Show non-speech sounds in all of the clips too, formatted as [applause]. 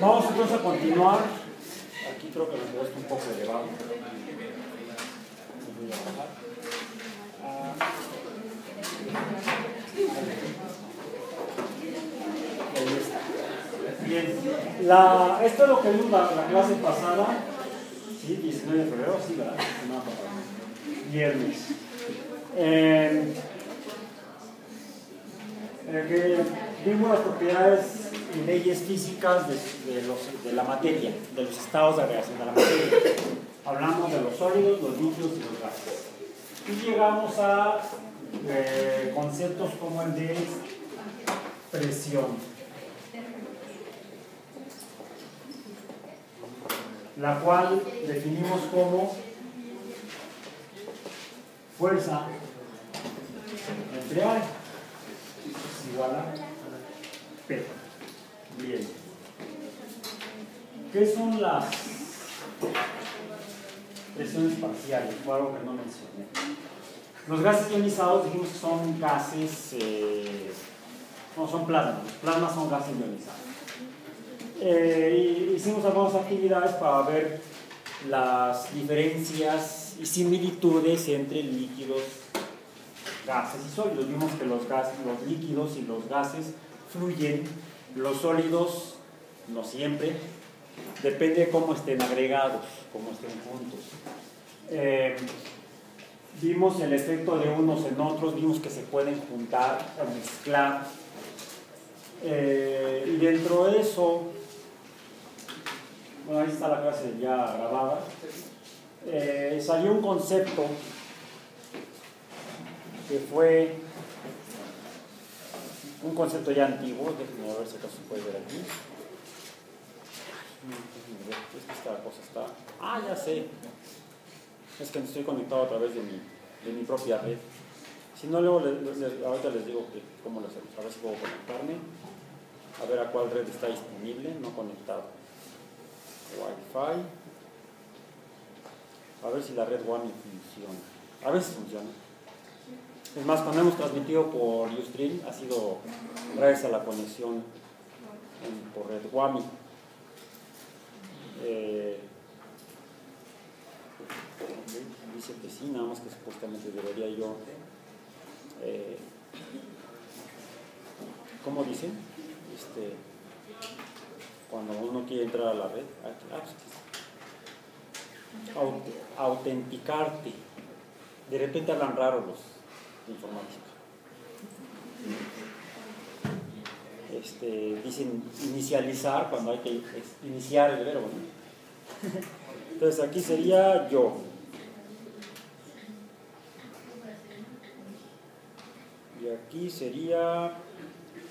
Vamos entonces a continuar. Aquí creo que me esto un poco elevado. Voy a bajar. Ah. Ahí está. Bien, la, esto es lo que vimos la, la clase pasada. Sí, 19 de febrero, sí, ¿verdad? Viernes. Eh, eh, que vimos las propiedades y leyes físicas de, la materia, de los estados de agregación de la materia. Hablamos de los sólidos, los líquidos y los gases. Y llegamos a eh, conceptos como el de presión. La cual definimos como fuerza entre A es igual a Bien. ¿Qué son las presiones parciales? Fue algo que no mencioné. Los gases ionizados dijimos que son gases, eh, no son plasmas, los plasmas son gases ionizados. Eh, hicimos algunas actividades para ver las diferencias y similitudes entre líquidos, gases y sólidos. Vimos que los, gases, los líquidos y los gases fluyen, los sólidos no siempre, depende de cómo estén agregados, cómo estén juntos. Eh, vimos el efecto de unos en otros, vimos que se pueden juntar o mezclar. Eh, y dentro de eso, bueno, ahí está la clase ya grabada, eh, salió un concepto que fue un concepto ya antiguo, déjenme ver si acaso puede ver aquí. Es que esta cosa está. Ah, ya sé. Es que estoy conectado a través de mi, de mi propia red. Si no, luego les- ahorita les digo que, cómo lo hacemos. A ver si puedo conectarme. A ver a cuál red está disponible, no conectado. Wi-Fi. A ver si la red One funciona. A ver si funciona. Es más, cuando hemos transmitido por Ustream ha sido gracias a la conexión por red WAMI. Eh, dice que sí, nada más que supuestamente debería yo. Eh, ¿Cómo dice? Este, cuando uno quiere entrar a la red, aquí, ah, pues autenticarte. De repente hablan raro los informáticos. Este, dicen inicializar cuando hay que iniciar el verbo. ¿no? Entonces aquí sería yo. Y aquí sería.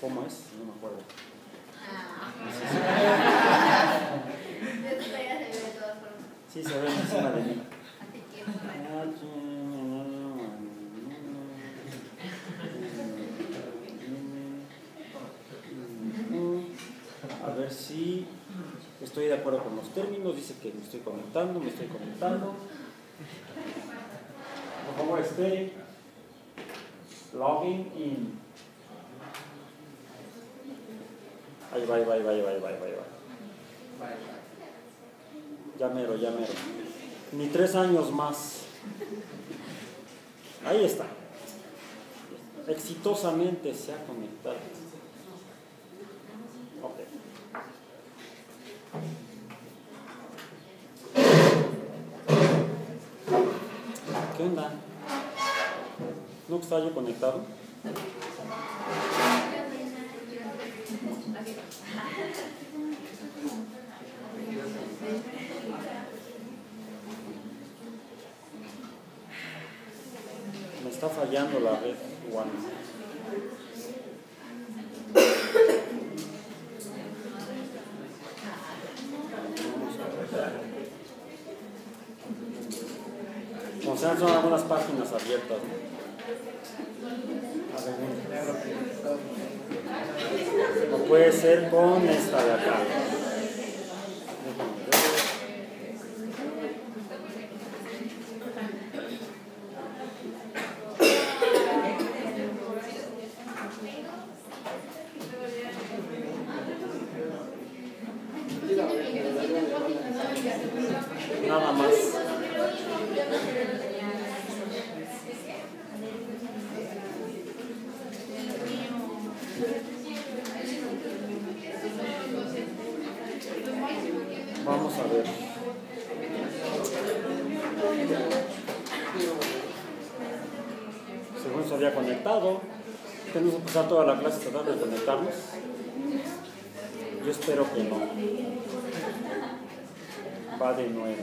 ¿Cómo es? No me acuerdo. Sí, se ve encima de mí. A ver si estoy de acuerdo con los términos. Dice que me estoy conectando, me estoy conectando. Por favor, espere. Logging in. Ahí va, ahí va, ahí va, ahí va, ahí va, va. Ya mero, ya mero. Ni tres años más. Ahí está. Exitosamente se ha conectado. Ok. ¿Qué onda? ¿No está yo conectado? Me está fallando la red One. O sea, son algunas mira. O puede ser con esta de acá. Déjame ver. nada más. Vamos a ver. Según se había conectado, tenemos que pasar toda la clase tratando de conectarnos. Yo espero que no. Va de nuevo.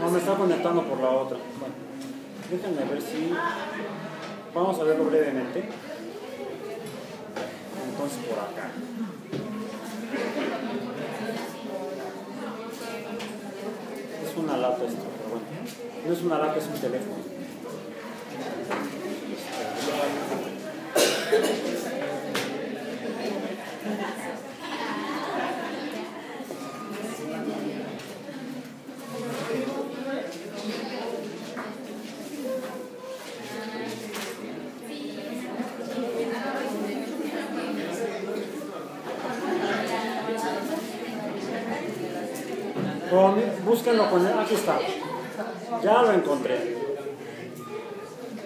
No, me está conectando por la otra. Bueno, déjenme ver si... Vamos a verlo brevemente. Entonces por acá. Es una lata esto, pero bueno. No es una lata, es un teléfono. Con, búsquenlo con él. Aquí está. Ya lo encontré.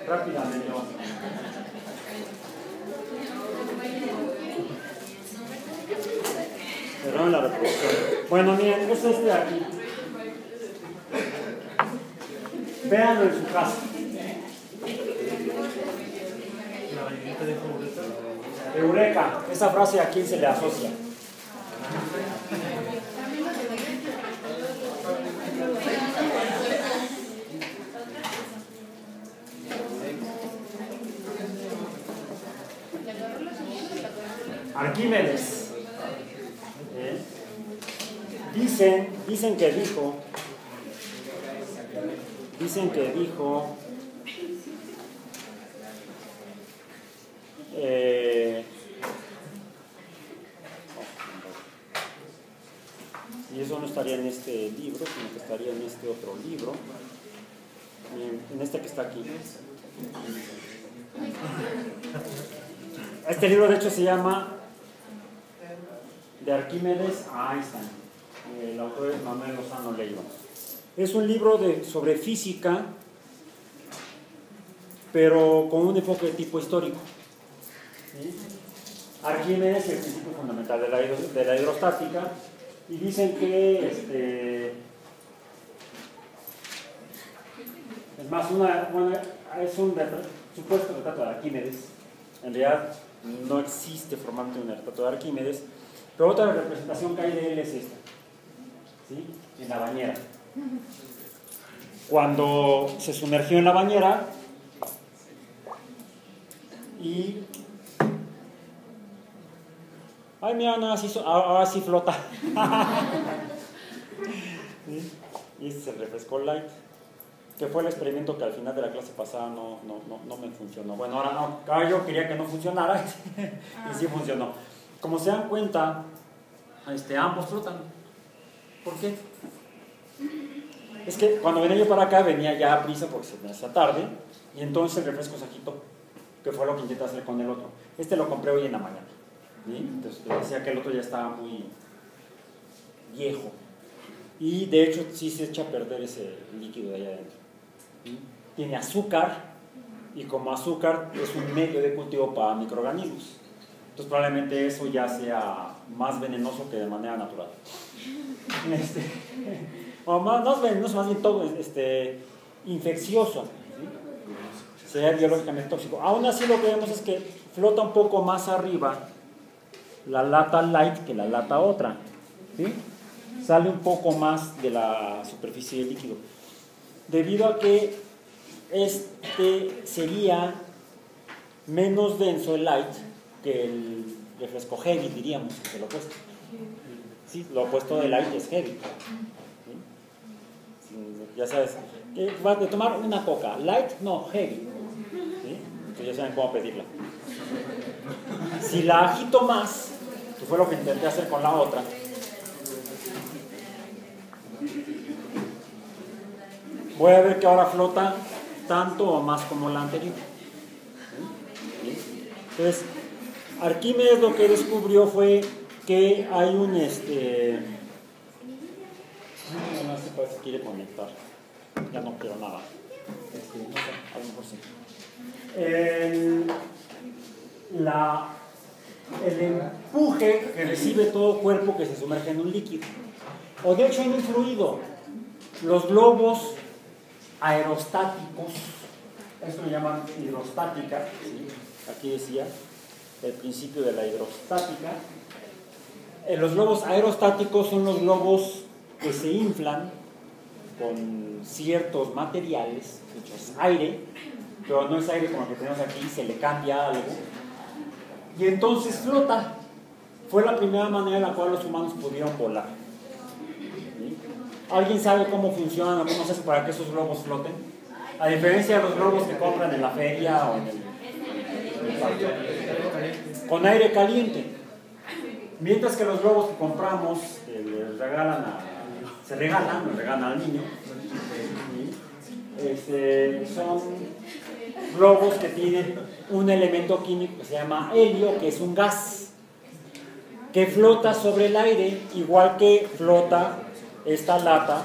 Rápidamente. Perdón la reproducción. Bueno, miren, es este de aquí. Véanlo en su casa. Eureka, esa frase a quién se le asocia. Arquímedes. ¿Eh? Dicen, dicen que dijo, dicen que dijo, eh, y eso no estaría en este libro, sino que estaría en este otro libro, en, este que está aquí. Este libro de hecho se llama De Arquímedes a Einstein. El autor es Manuel Lozano Leiva. Es un libro de, sobre física, pero con un enfoque de tipo histórico. ¿Sí? Arquímedes es el principio fundamental de la hidrostática y dicen que este, es más una, una- es un supuesto retrato de Arquímedes. En realidad no existe formalmente un retrato de Arquímedes pero otra representación que hay de él es esta en la bañera. Cuando se sumergió en la bañera y Ay, mira, no, así ahora sí flota. [laughs] ¿Sí? Y este es el refresco light, que fue el experimento que al final de la clase pasada no, no, no, no me funcionó. Bueno, ahora no, yo quería que no funcionara [laughs] y sí funcionó. Como se dan cuenta, este, ambos flotan. ¿Por qué? Es que cuando venía yo para acá venía ya a prisa porque se me hacía tarde y entonces el refresco se agitó, que fue lo que intenté hacer con el otro. Este lo compré hoy en la mañana. ¿Sí? Entonces le decía que el otro ya estaba muy viejo. Y de hecho sí se echa a perder ese líquido de allá adentro. ¿sí? Tiene azúcar y como azúcar es un medio de cultivo para microorganismos. Entonces probablemente eso ya sea más venenoso que de manera natural. [laughs] Este, [laughs] o más, no es venenoso, más bien todo este, infeccioso. ¿sí? Sería biológicamente tóxico. Aún así lo que vemos es que flota un poco más arriba la lata light que la lata otra. ¿sí? Sale un poco más de la superficie del líquido. Debido a que este sería menos denso el light que el refresco heavy, diríamos, que opuesto. Sí, lo opuesto del light es heavy. Ya sabes, vas a tomar una coca, light, no, heavy. ¿sí? Entonces ya saben cómo pedirla. Si la agito más, que fue lo que intenté hacer con la otra, voy a ver que ahora flota tanto o más como la anterior. Entonces, Arquímedes lo que descubrió fue que hay un este no sé si se quiere conectar ya no quiero nada. Este, no sé, a lo mejor sí. La, el empuje que recibe todo cuerpo que se sumerge en un líquido. O de hecho en un fluido. Los globos aerostáticos esto lo llaman hidrostática aquí decía el principio de la hidrostática. Eh, los globos aerostáticos son los globos que se inflan con ciertos materiales, hechos aire, pero no es aire como el que tenemos aquí, se le cambia algo, y entonces flota. Fue la primera manera en la cual los humanos pudieron volar. ¿Alguien sabe cómo funcionan o cómo se hace para que esos globos floten? A diferencia de los globos que compran en la feria o en el... Con aire caliente. Mientras que los globos que compramos regalan se regalan, los regalan al niño, este, son globos que tienen un elemento químico que se llama helio, que es un gas, que flota sobre el aire, igual que flota esta lata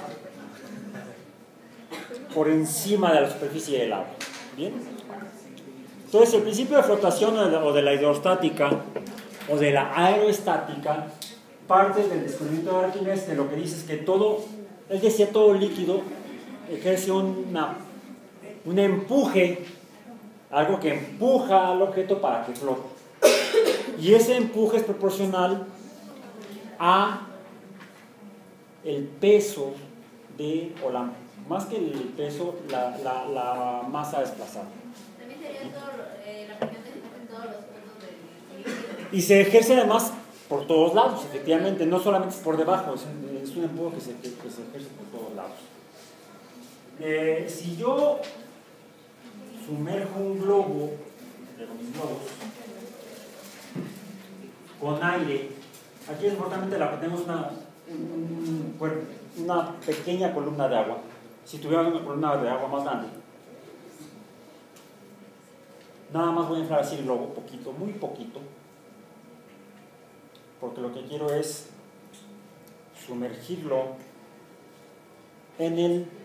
por encima de la superficie del agua. ¿Bien? Entonces, el principio de flotación o de la hidrostática o de la aeroestática parte del descubrimiento de Arquímedes que lo que dice es que todo, él decía todo líquido ejerce una, un empuje, algo que empuja al objeto para que flote. Y ese empuje es proporcional a el peso de, o la, más que el peso, la, la, la masa desplazada. También sería todo, eh, la presión en todos los y se ejerce además por todos lados, efectivamente, no solamente por debajo, es un, empuje que se, ejerce por todos lados. Eh, si yo sumerjo un globo, de mis globos, con aire, aquí es importante la que tenemos una, una pequeña columna de agua. Si tuviéramos una columna de agua más grande, nada más voy a inflar así el globo, poquito, muy poquito, porque lo que quiero es sumergirlo en el...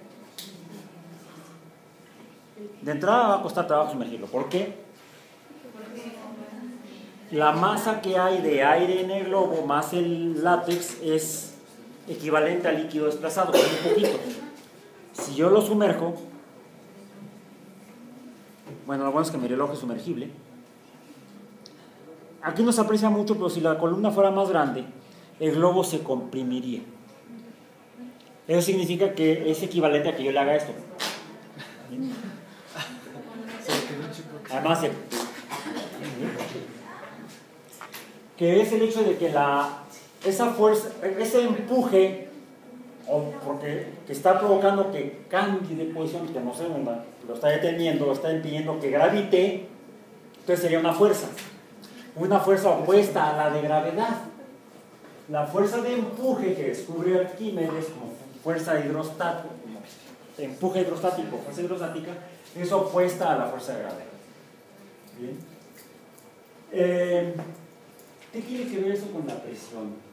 De entrada va a costar trabajo sumergirlo. ¿Por qué? La masa que hay de aire en el globo más el látex es equivalente al líquido desplazado, un poquito. Si yo lo sumerjo, bueno, lo bueno es que mi reloj es sumergible, Aquí no se aprecia mucho, pero si la columna fuera más grande, el globo se comprimiría. Eso significa que es equivalente a que yo le haga esto. Además, que es el hecho de que la, esa fuerza, ese empuje, o porque que está provocando que cambie de posición, que no se lo está deteniendo, lo está impidiendo que gravite, entonces sería una fuerza una fuerza opuesta a la de gravedad. La fuerza de empuje que descubrió Arquímedes como fuerza hidrostática, empuje hidrostático, fuerza hidrostática, es opuesta a la fuerza de gravedad. Eh, ¿Qué tiene que ver eso con la presión?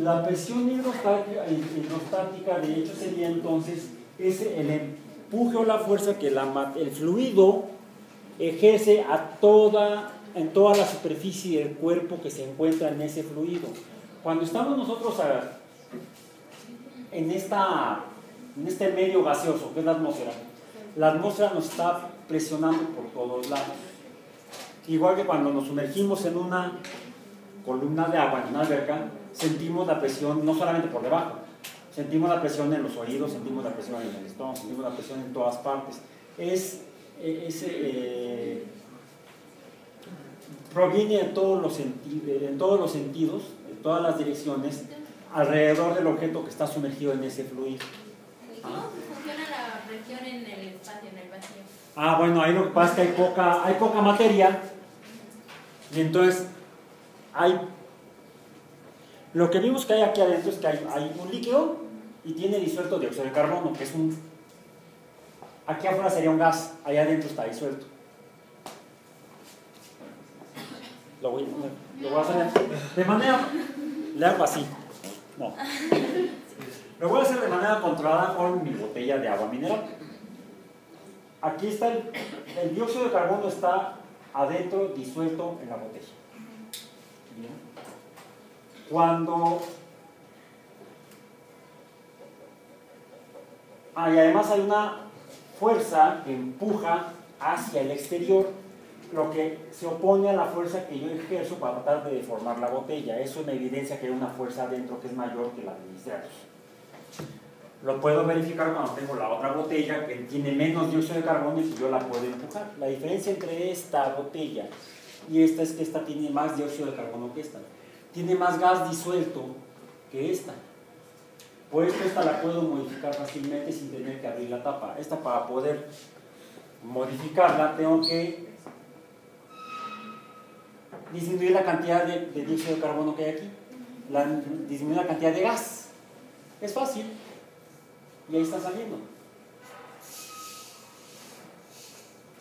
La presión hidrostática, de hecho sería entonces ese, el empuje o la fuerza que el fluido ejerce a toda, en toda la superficie del cuerpo que se encuentra en ese fluido. Cuando estamos nosotros en, esta, en este medio gaseoso, que es la atmósfera, la atmósfera nos está presionando por todos lados. Igual que cuando nos sumergimos en una columna de agua, en una alberca, sentimos la presión no solamente por debajo, sentimos la presión en los oídos, sentimos la presión en el estómago, sentimos la presión en todas partes. Es e, ese, eh, proviene en todos, los en todos los sentidos, en todas las direcciones, alrededor del objeto que está sumergido en ese fluido. ¿Cómo funciona en el espacio, en el vacío? Ah, bueno, ahí lo que pasa es que hay poca, hay poca materia y entonces hay... Lo que vimos que hay aquí adentro es que hay, hay un líquido y tiene disuelto dióxido de carbono, que es un... Aquí afuera sería un gas, allá adentro está disuelto. Lo voy, lo voy a hacer de manera... Le hago así. No. Lo voy a hacer de manera controlada con mi botella de agua mineral. Aquí está el, el dióxido de carbono está adentro disuelto en la botella. Cuando Ah, y además hay una fuerza que empuja hacia el exterior, lo que se opone a la fuerza que yo ejerzo para tratar de deformar la botella. Eso me evidencia que hay una fuerza adentro que es mayor que la de mis dedos. Lo puedo verificar cuando tengo la otra botella que tiene menos dióxido de carbono y que yo la puedo empujar. La diferencia entre esta botella y esta es que esta tiene más dióxido de carbono que esta. Tiene más gas disuelto que esta. Por esto esta la puedo modificar fácilmente sin tener que abrir la tapa. Esta para poder modificarla tengo que disminuir la cantidad de, de dióxido de carbono que hay aquí. La, disminuir la cantidad de gas. Es fácil. Y ahí está saliendo.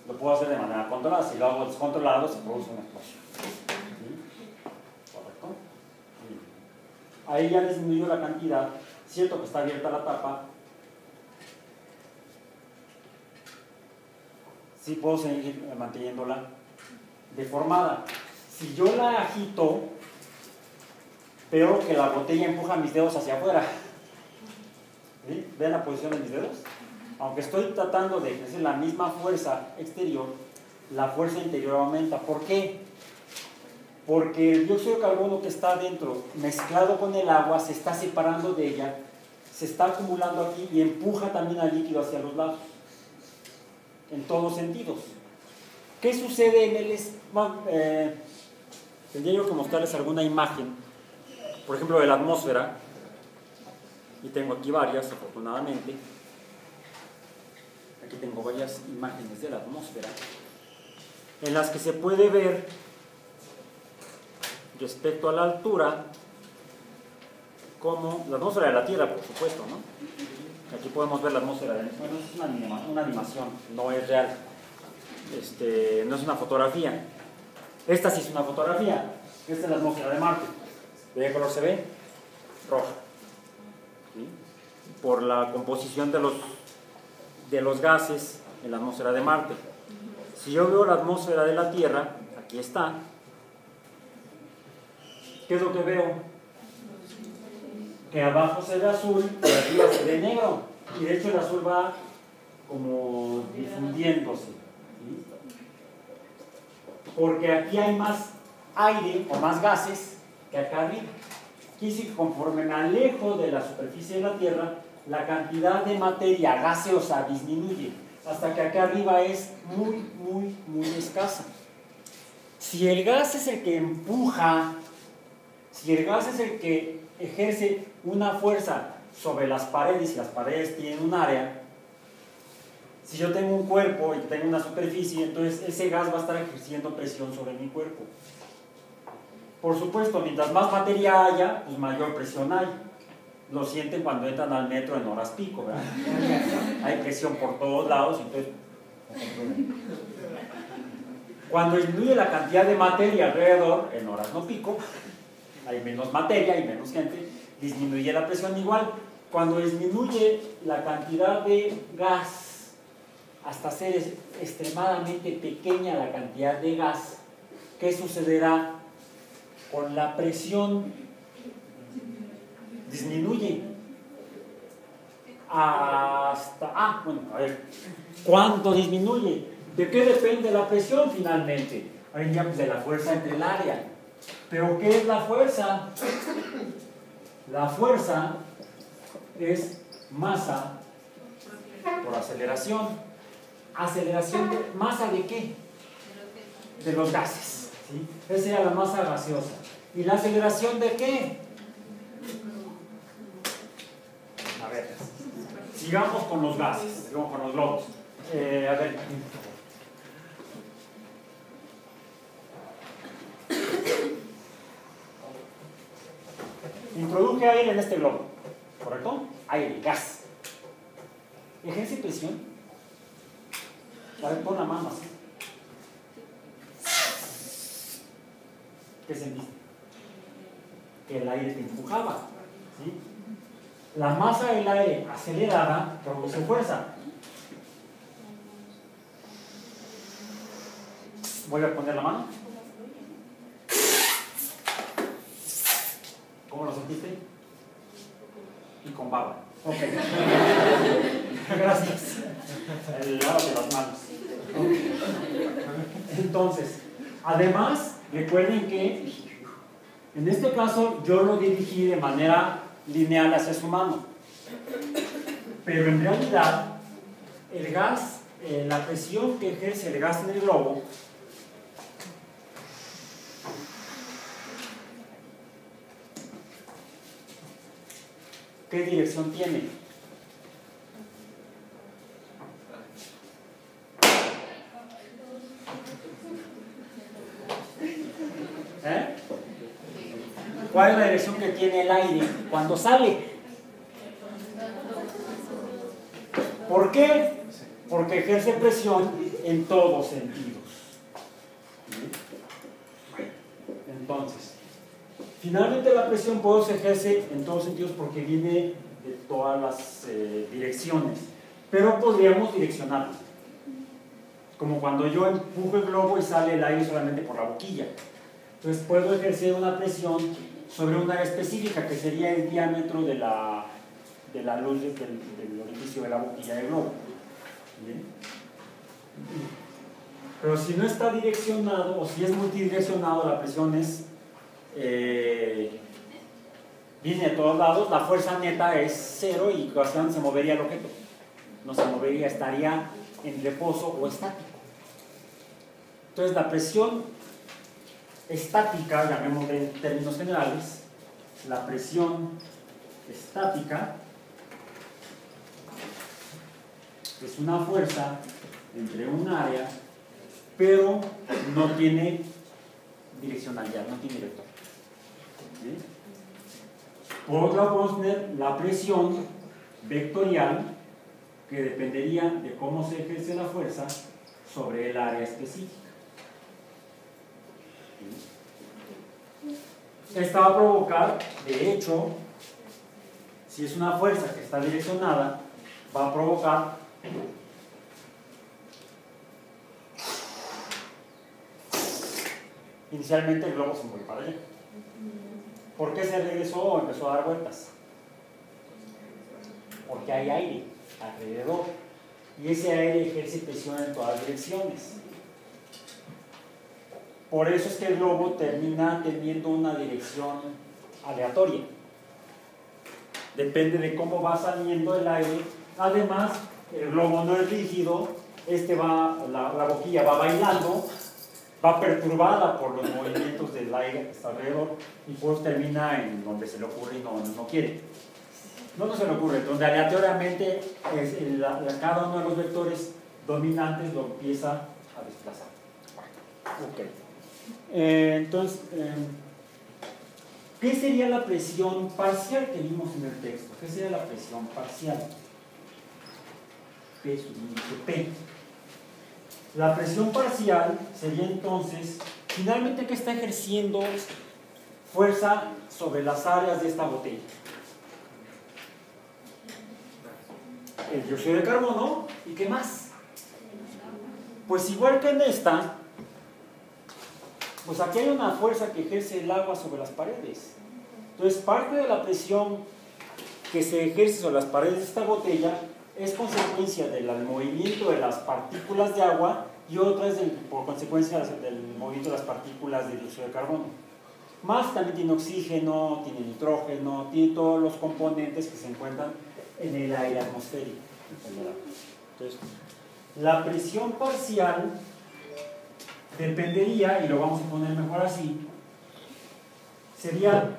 Lo puedo hacer de manera controlada. Si lo hago descontrolado, se produce una explosión. ¿Sí? ¿Correcto? Ahí ya disminuyó la cantidad. Cierto que está abierta la tapa. Sí puedo seguir manteniéndola deformada. Si yo la agito, veo que la botella empuja mis dedos hacia afuera. ¿Sí? ¿Ven la posición de mis dedos? Aunque estoy tratando de ejercer la misma fuerza exterior, la fuerza interior aumenta. ¿Por qué? Porque el dióxido de carbono que está dentro, mezclado con el agua, se está separando de ella, se está acumulando aquí y empuja también al líquido hacia los lados. En todos sentidos. ¿Qué sucede en el... eh, tendría yo que mostrarles alguna imagen, por ejemplo, de la atmósfera, y tengo aquí varias, afortunadamente. Aquí tengo varias imágenes de la atmósfera, en las que se puede ver respecto a la altura, como la atmósfera de la Tierra, por supuesto, ¿no? Aquí podemos ver la atmósfera de bueno, es una, una animación, no es real, este, no es una fotografía. Esta sí es una fotografía, esta es la atmósfera de Marte. ¿De qué color se ve? Roja. Por la composición de los, de los gases en la atmósfera de Marte. Si yo veo la atmósfera de la Tierra, aquí está, ¿qué es lo que veo? Que abajo se ve azul y arriba se ve negro. Y de hecho el azul va como difundiéndose. Porque aquí hay más aire o más gases que acá arriba. Decir que conforme me alejo de la superficie de la Tierra, la cantidad de materia gaseosa disminuye, hasta que acá arriba es muy, muy, muy escasa. Si el gas es el que empuja, si el gas es el que ejerce una fuerza sobre las paredes y las paredes tienen un área, si yo tengo un cuerpo y tengo una superficie, entonces ese gas va a estar ejerciendo presión sobre mi cuerpo. Por supuesto, mientras más materia haya, pues mayor presión hay. Lo sienten cuando entran al metro en horas pico, ¿verdad? [laughs] Hay presión por todos lados, entonces... Cuando disminuye la cantidad de materia alrededor, en horas no pico, hay menos materia y menos gente, disminuye la presión igual. Cuando disminuye la cantidad de gas hasta ser extremadamente pequeña la cantidad de gas, ¿qué sucederá? Con la presión disminuye hasta... Ah, bueno, a ver, ¿cuánto disminuye? ¿De qué depende la presión finalmente? Ahí ya pues, de la fuerza entre el área. ¿Pero qué es la fuerza? La fuerza es masa por aceleración. ¿Aceleración masa de qué? De los gases. Esa sería la masa gaseosa. ¿Y la aceleración de qué? A ver, sigamos con los gases, sigamos con los globos. Eh, a ver. Introduje aire en este globo, ¿correcto? aire, gas. ¿Ejerce presión? A ver, pon la mano así. ¿Qué sentiste? Que el aire te empujaba. ¿sí? La masa del aire acelerada produce fuerza. Vuelve a poner la mano. ¿Cómo lo sentiste? Y con baba. Ok. [laughs] Gracias. El lado de las manos. Entonces, además, recuerden que en este caso yo lo dirigí de manera lineal hacia su mano. Pero en realidad, el gas, eh, la presión que ejerce el gas en el globo, ¿qué dirección tiene? ¿Eh? ¿Cuál es la dirección que tiene el aire cuando sale? ¿Por qué? Porque ejerce presión en todos sentidos. Entonces, finalmente la presión puede se ejerce en todos sentidos porque viene de todas las eh, direcciones, pero podríamos direccionarlo. Como cuando yo empujo el globo y sale el aire solamente por la boquilla. Entonces puedo ejercer una presión sobre un área específica que sería el diámetro de la, de la luz del, del orificio de la boquilla del globo. Pero si no está direccionado o si es multidireccionado, la presión es, eh, viene de todos lados, la fuerza neta es cero y se movería el objeto. No se movería, estaría en reposo o estático. Entonces la presión estática, llamémosle en términos generales, la presión estática es una fuerza entre un área, pero no tiene direccionalidad, no tiene vector. Por otro la presión vectorial, que dependería de cómo se ejerce la fuerza sobre el área específica. Esta va a provocar, de hecho, si es una fuerza que está direccionada, va a provocar inicialmente el globo se mueve para allá. ¿Por qué se regresó o empezó a dar vueltas? Porque hay aire alrededor y ese aire ejerce presión en todas direcciones. Por eso es que el globo termina teniendo una dirección aleatoria. Depende de cómo va saliendo el aire. Además, el globo no es rígido, este va, la, la boquilla va bailando, va perturbada por los movimientos del aire que está alrededor y pues termina en donde se le ocurre y no, no quiere. No, no se le ocurre, donde aleatoriamente es cada uno de los vectores dominantes lo empieza a desplazar. Ok. Eh, entonces, eh, ¿qué sería la presión parcial que vimos en el texto? ¿Qué sería la presión parcial? P P. La presión parcial sería entonces, finalmente, que está ejerciendo fuerza sobre las áreas de esta botella. El dióxido de carbono, ¿y qué más? Pues igual que en esta, pues aquí hay una fuerza que ejerce el agua sobre las paredes. Entonces, parte de la presión que se ejerce sobre las paredes de esta botella es consecuencia del movimiento de las partículas de agua y otra es por consecuencia del movimiento de las partículas de dióxido de carbono. Más también tiene oxígeno, tiene nitrógeno, tiene todos los componentes que se encuentran en el aire atmosférico. Entonces, la presión parcial dependería, y lo vamos a poner mejor así, sería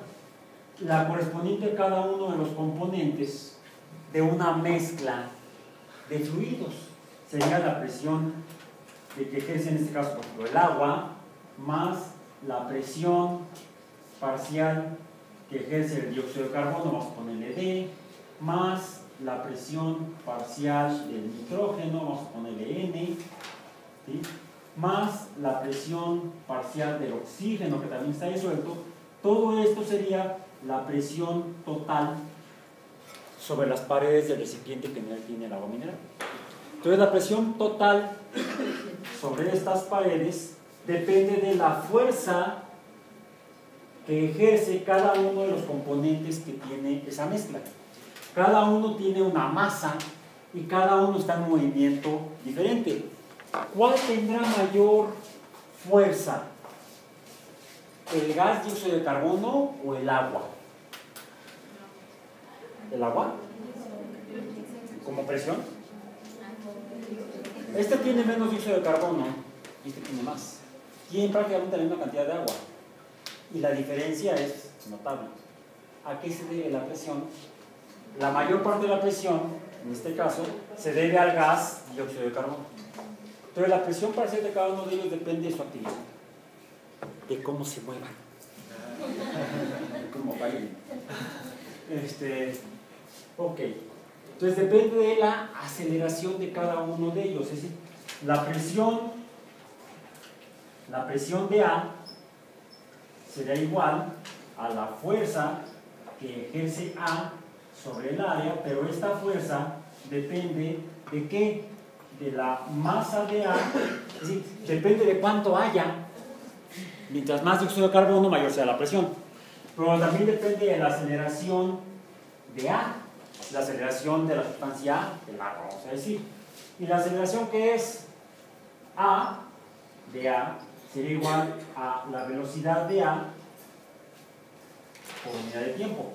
la correspondiente a cada uno de los componentes de una mezcla de fluidos. Sería la presión que ejerce en este caso, por ejemplo, el agua, más la presión parcial que ejerce el dióxido de carbono, vamos a ponerle D, más la presión parcial del nitrógeno, vamos a ponerle N, ¿sí? Más la presión parcial del oxígeno que también está disuelto, todo esto sería la presión total sobre las paredes del recipiente que tiene el agua mineral. Entonces la presión total sobre estas paredes depende de la fuerza que ejerce cada uno de los componentes que tiene esa mezcla. Cada uno tiene una masa y cada uno está en movimiento diferente. ¿Cuál tendrá mayor fuerza? ¿El gas dióxido de carbono o el agua? ¿El agua? ¿Como presión? Este tiene menos dióxido de carbono y este tiene más. Tiene prácticamente la misma cantidad de agua. Y la diferencia es notable. ¿A qué se debe la presión? La mayor parte de la presión, en este caso, se debe al gas dióxido de carbono. Entonces la presión parcial de cada uno de ellos depende de su actividad, de cómo se muevan, de cómo bailen. Este, ok. Entonces depende de la aceleración de cada uno de ellos. Es decir, la presión, la presión de A será igual a la fuerza que ejerce A sobre el área, pero esta fuerza depende de qué? De la masa de A, es decir, depende de cuánto haya. Mientras más dióxido de carbono, mayor sea la presión. Pero también depende de la aceleración de A, la aceleración de la sustancia A, del agua, vamos a decir. Y la aceleración que es A de A sería igual a la velocidad de A por unidad de tiempo.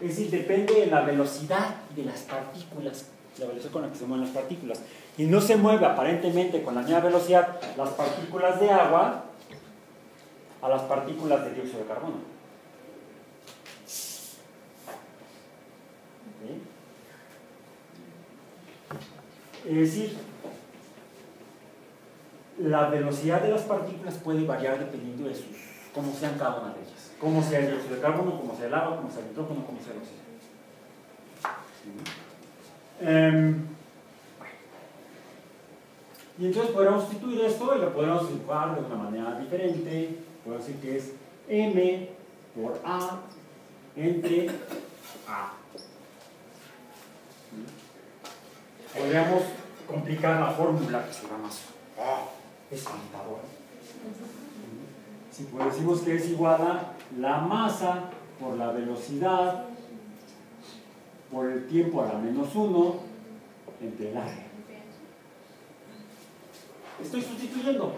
Es decir, depende de la velocidad de las partículas, la velocidad con la que se mueven las partículas. Y no se mueve aparentemente con la misma velocidad las partículas de agua a las partículas de dióxido de carbono. Es decir, la velocidad de las partículas puede variar dependiendo de sus, cómo sean cada una de ellas. Cómo sea el dióxido de carbono, cómo sea el agua, cómo sea el nitrógeno, cómo sea el oxígeno. Em, y entonces podemos sustituir esto y lo podemos dibujar de una manera diferente. Podemos decir que es M por A entre A. Podríamos complicar la fórmula que se llama oh, espantadora. Si decimos que es igual a la masa por la velocidad por el tiempo a la menos 1 entre el área. Estoy sustituyendo.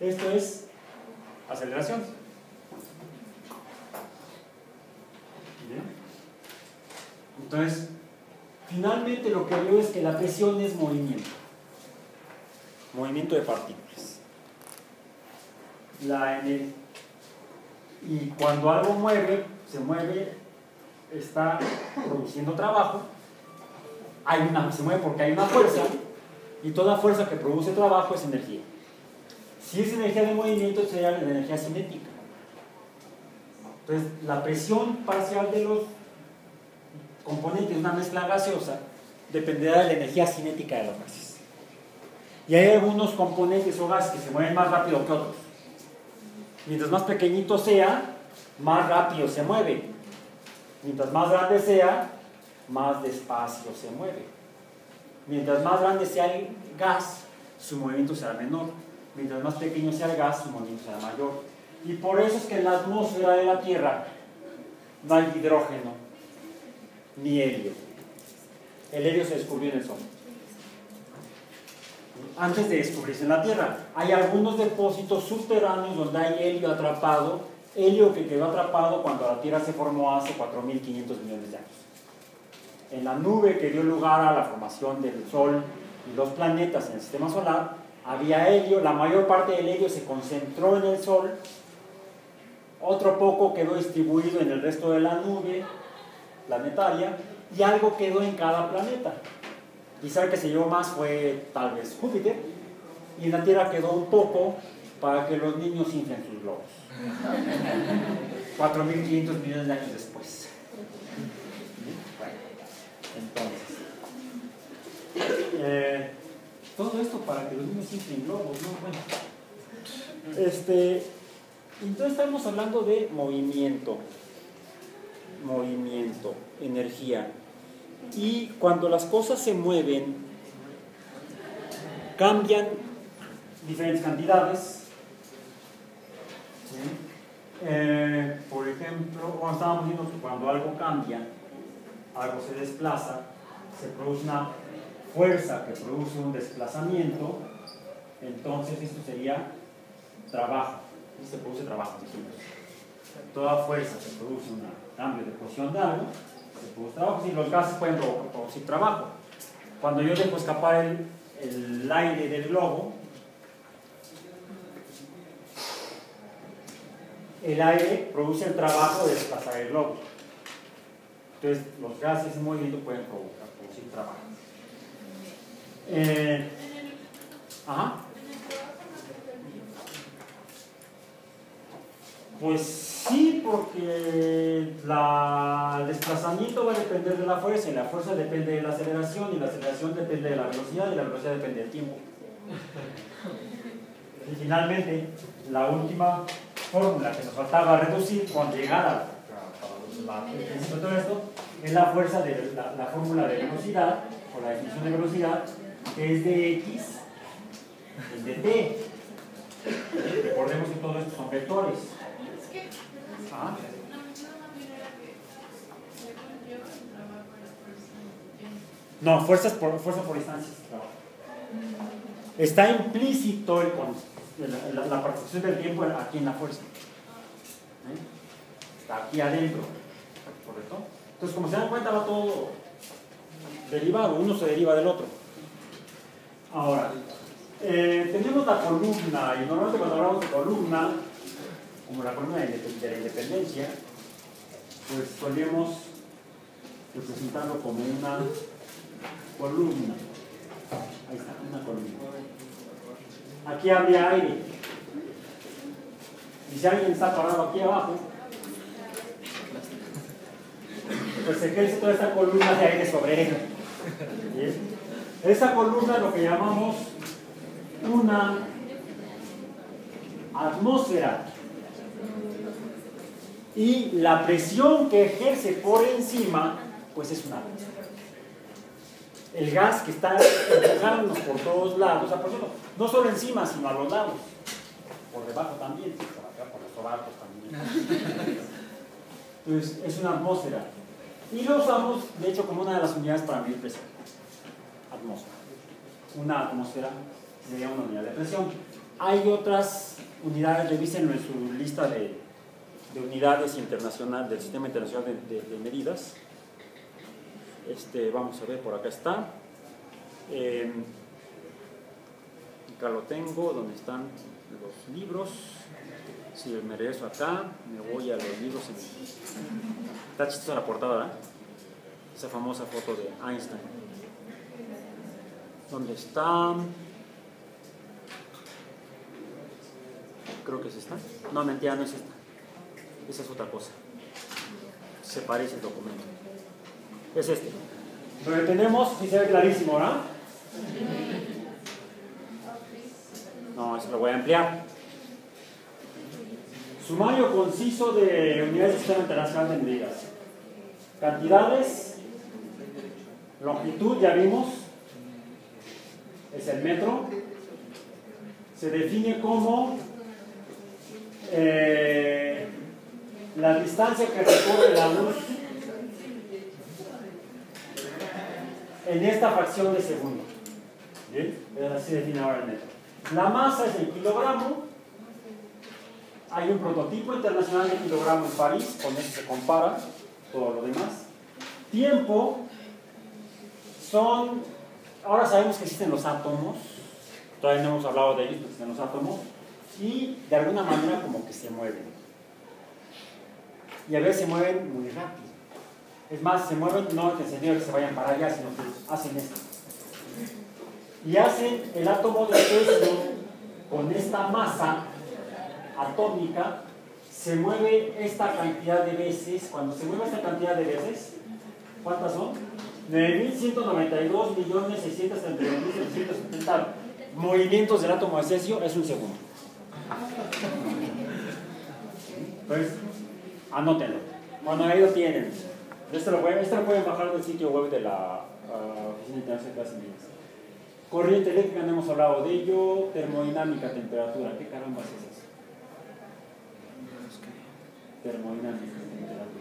Esto es aceleración. ¿Bien? Entonces, finalmente lo que veo es que la presión es movimiento. Movimiento de partículas. La y cuando algo mueve, se mueve, está produciendo trabajo, hay una, se mueve porque hay una fuerza, y toda fuerza que produce trabajo es energía. Si es energía de movimiento, sería la energía cinética. Entonces, la presión parcial de los componentes de una mezcla gaseosa dependerá de la energía cinética de los gases. Y hay algunos componentes o gases que se mueven más rápido que otros. Mientras más pequeñito sea, más rápido se mueve. Mientras más grande sea, más despacio se mueve. Mientras más grande sea el gas, su movimiento será menor. Mientras más pequeño sea el gas, su movimiento será mayor. Y por eso es que en la atmósfera de la Tierra no hay hidrógeno ni helio. El helio se descubrió en el Sol. Antes de descubrirse en la Tierra. Hay algunos depósitos subterráneos donde hay helio atrapado, helio que quedó atrapado cuando la Tierra se formó hace 4.500 millones de años. En la nube que dio lugar a la formación del Sol y los planetas en el sistema solar, había helio, la mayor parte del helio se concentró en el Sol, otro poco quedó distribuido en el resto de la nube planetaria y algo quedó en cada planeta. Quizá el que se llevó más fue tal vez Júpiter y la Tierra quedó un poco para que los niños inflen sus globos. [laughs] 4.500 millones de años después. Entonces, eh, todo esto para que los niños sienten globos, ¿no? Bueno, este, entonces estamos hablando de movimiento, movimiento, energía. Y cuando las cosas se mueven, cambian diferentes cantidades. Eh, por ejemplo, cuando estábamos viendo que cuando algo cambia, algo se desplaza, se produce una fuerza que produce un desplazamiento, entonces esto sería trabajo. Se produce trabajo, Toda fuerza que produce un cambio de posición de algo, se produce trabajo. Y los gases pueden producir trabajo. Cuando yo dejo escapar el aire del globo, el aire produce el trabajo de desplazar el globo. Entonces, los gases en movimiento pueden provocar, producir trabajo. Eh, ajá. Pues sí, porque el desplazamiento va a depender de la fuerza y la fuerza depende de la aceleración y la aceleración depende de la velocidad y la velocidad depende del tiempo. Y finalmente, la última fórmula que nos faltaba reducir con llegar a, todo esto es la fuerza de la, fórmula de velocidad o la definición de velocidad que es de x es de t. Recordemos que todo esto son vectores. ¿Ah? No, fuerzas por, fuerza por distancias. Está implícito el, la, la, participación del tiempo aquí en la fuerza. ¿Eh? Aquí adentro. ¿Correcto? Entonces, como se dan cuenta, va todo derivado. Uno se deriva del otro. Ahora, eh, tenemos la columna, y normalmente cuando hablamos de columna, como la columna de la independencia, pues solemos representarlo como una columna. Ahí está, una columna. Aquí habría aire. Y si alguien está parado aquí abajo, pues ejerce toda esta columna de aire sobre él. Esa columna es lo que llamamos una atmósfera y la presión que ejerce por encima, pues es una atmósfera. El gas que está empujándonos por todos lados, no solo encima, sino a los lados, por debajo también, por por los sobacos también. Entonces, es una atmósfera. Y lo usamos, de hecho, como una de las unidades para medir presión. Atmósfera. Una atmósfera sería una unidad de presión. Hay otras unidades, revisen en su lista de unidades internacional del sistema internacional de, medidas. Este, vamos a ver, por acá está. Eh, acá lo tengo, donde están los libros. Si me regreso acá, me voy a los libros. Está chistosa la portada, ¿verdad? Esa famosa foto de Einstein. ¿Dónde está? Creo que es esta. No, mentira, no es esta. Esa es otra cosa. Se parece el documento. Es este. Lo que tenemos, si se ve clarísimo, ¿verdad? No, eso lo voy a ampliar. Sumario conciso de unidades del sistema internacional de medidas. Cantidades, longitud, ya vimos, es el metro. Se define como eh, la distancia que recorre la luz en esta fracción de segundo. ¿Bien? Así define ahora el metro. La masa es el kilogramo. Hay un prototipo internacional de kilogramo en París, con eso se compara todo lo demás. Tiempo son, ahora sabemos que existen los átomos, todavía no hemos hablado de ellos, pero existen los átomos, y de alguna manera como que se mueven y a veces se mueven muy rápido. Es más, se mueven no el sentido de que se vayan para allá, sino que hacen esto. Y hacen el átomo de peso con esta masa atómica, se mueve esta cantidad de veces. Cuando se mueve esta cantidad de veces, ¿cuántas son? 9.192 millones 632.770 movimientos del átomo de cesio es un segundo. Pues, anótenlo. Bueno, ahí lo tienen. Este lo, pueden, lo pueden bajar del sitio web de la uh, Oficina Internacional de Clases Mías. Corriente eléctrica, no hemos hablado de ello. Termodinámica, temperatura. ¿Qué caramba es eso? Termodinámica, temperatura.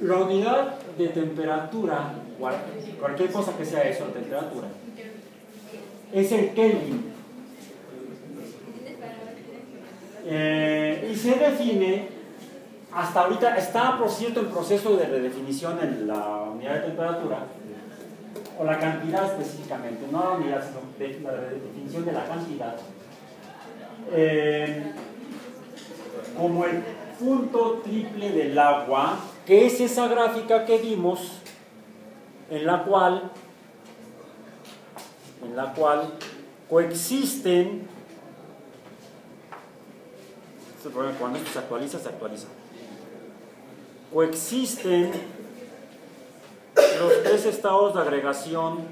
La unidad de temperatura, cualquier cosa que sea eso, temperatura, es el Kelvin. Eh, y se define, hasta ahorita está por cierto en proceso de redefinición en la unidad de temperatura, o la cantidad específicamente, no la unidad, sino la redefinición de la cantidad, eh, como el punto triple del agua, que es esa gráfica que vimos, en la cual, en la cual coexisten cuando esto se actualiza, se actualiza. Coexisten los tres estados de agregación,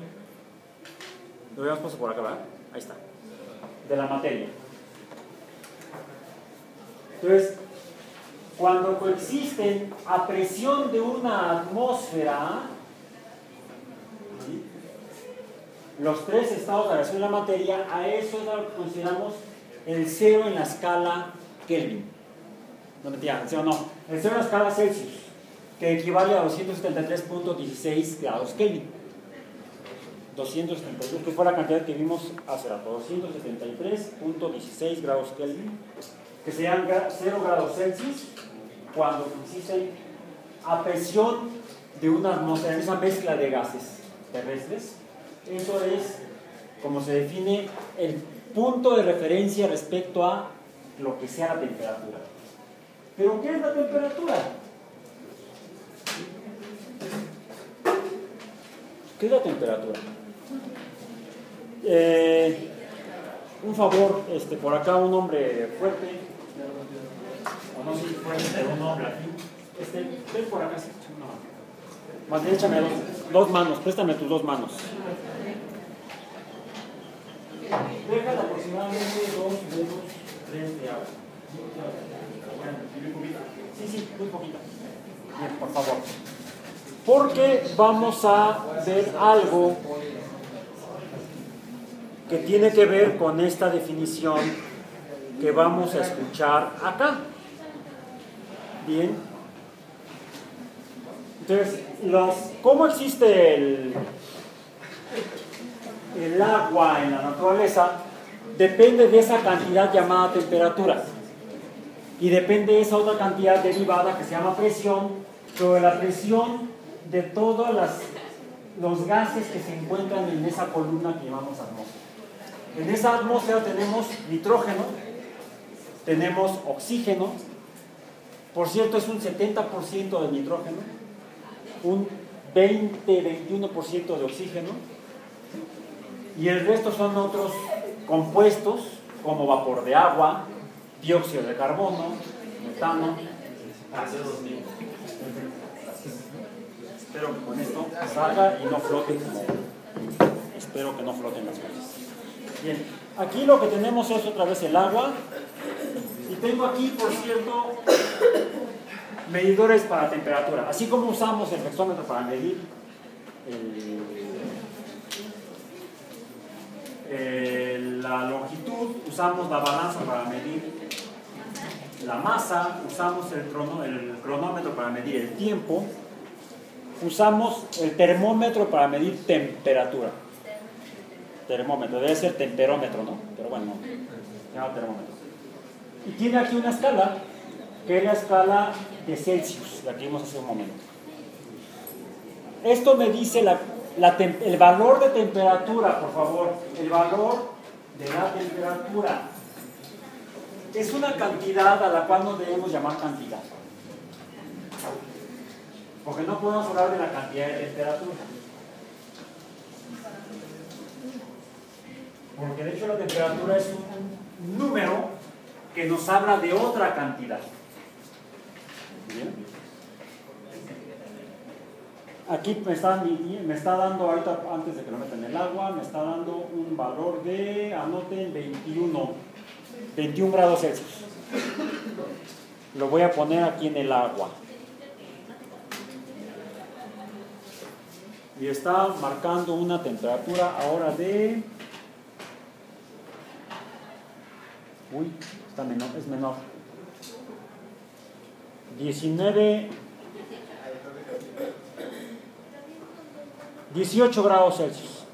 por. Ahí está, de la materia. Entonces, cuando coexisten a presión de una atmósfera, los tres estados de agregación de la materia, a eso consideramos el cero en la escala Kelvin. No mentira, el no. El cero la escala Celsius, que equivale a 273.16 grados Kelvin. 273, que fue la cantidad que vimos hace rato, 273.16 grados Kelvin, que serían 0 grados Celsius cuando existen a presión de una atmósfera, esa mezcla de gases terrestres. Eso es como se define el punto de referencia respecto a lo que sea la temperatura. ¿Pero qué es la temperatura? ¿Qué es la temperatura? Eh, un favor, este, por acá un hombre fuerte, o no sé si fuerte, un hombre aquí. Ven por acá, no. Más bien échame dos, dos manos, préstame tus dos manos. Deja aproximadamente dos dedos de agua. Sí, sí, muy poquito. Bien, por favor. Porque vamos a ver algo que tiene que ver con esta definición que vamos a escuchar acá. Bien. Entonces, los, ¿cómo existe el, el agua en la naturaleza? depende de esa cantidad llamada temperatura y depende de esa otra cantidad derivada que se llama presión sobre la presión de todos los gases que se encuentran en esa columna que llamamos atmósfera. En esa atmósfera tenemos nitrógeno, tenemos oxígeno, por cierto es un 70% de nitrógeno, un 20-21% de oxígeno, y el resto son otros compuestos como vapor de agua, dióxido de carbono, metano. Espero que con esto salga y no flote como. Espero que no floten las cosas. Bien, aquí lo que tenemos es otra vez el agua. Y tengo aquí, por cierto, medidores para temperatura. Así como usamos el flexómetro para medir el eh, la longitud, usamos la balanza para medir la masa, usamos el, cronómetro para medir el tiempo, usamos el termómetro para medir temperatura. Termómetro, debe ser temperómetro, ¿no? Pero bueno, llama termómetro. Y tiene aquí una escala, que es la escala de Celsius, la que vimos hace un momento. Esto me dice el valor de temperatura, por favor, el valor de la temperatura es una cantidad a la cual no debemos llamar cantidad. Porque no podemos hablar de la cantidad de temperatura. Porque de hecho la temperatura es un número que nos habla de otra cantidad. ¿Bien? Aquí me está, me está dando ahorita, antes de que lo metan el agua, me está dando un valor de, anoten, 21, 21 grados Celsius. Lo voy a poner aquí en el agua. Y está marcando una temperatura ahora de... Uy, está menor, es menor. 19 18 grados Celsius.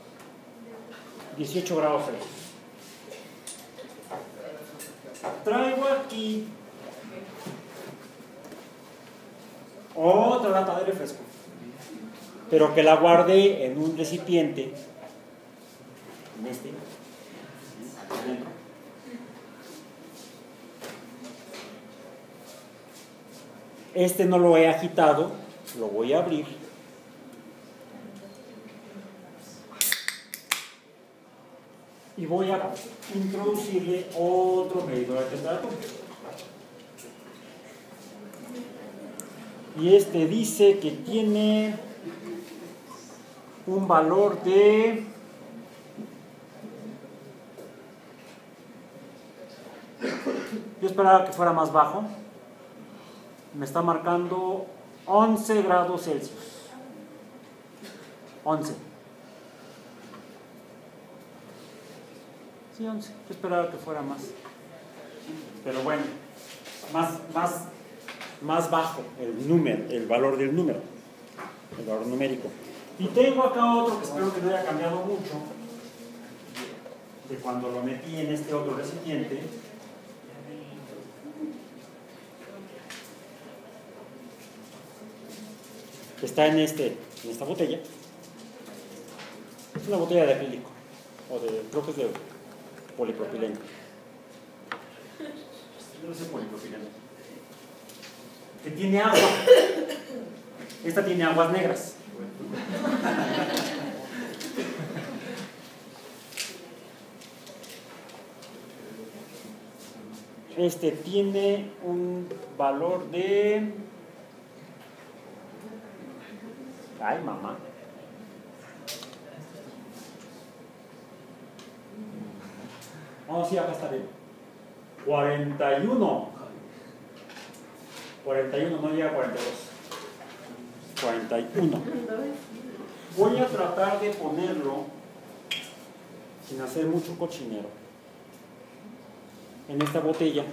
18 grados Celsius. Traigo aquí otra lata de refresco, pero que la guardé en un recipiente, en este. Este no lo he agitado, lo voy a abrir. Y voy a introducirle otro medidor de temperatura. Y este dice que tiene un valor de yo esperaba que fuera más bajo. Me está marcando 11 grados Celsius. 11 sí 11 yo esperaba que fuera más pero bueno más, más más bajo el número, el valor del número, el valor numérico. Y tengo acá otro que espero que no haya cambiado mucho de cuando lo metí en este otro recipiente. Está en, este, en esta botella. Es una botella de acrílico, o de, creo que es de polipropileno. No sé polipropileno que tiene agua. Esta tiene aguas negras. Este tiene un valor de... Ay, mamá. A sí, acá está bien. 41. 41, no llega a 42. 41. Voy a tratar de ponerlo sin hacer mucho cochinero en esta botella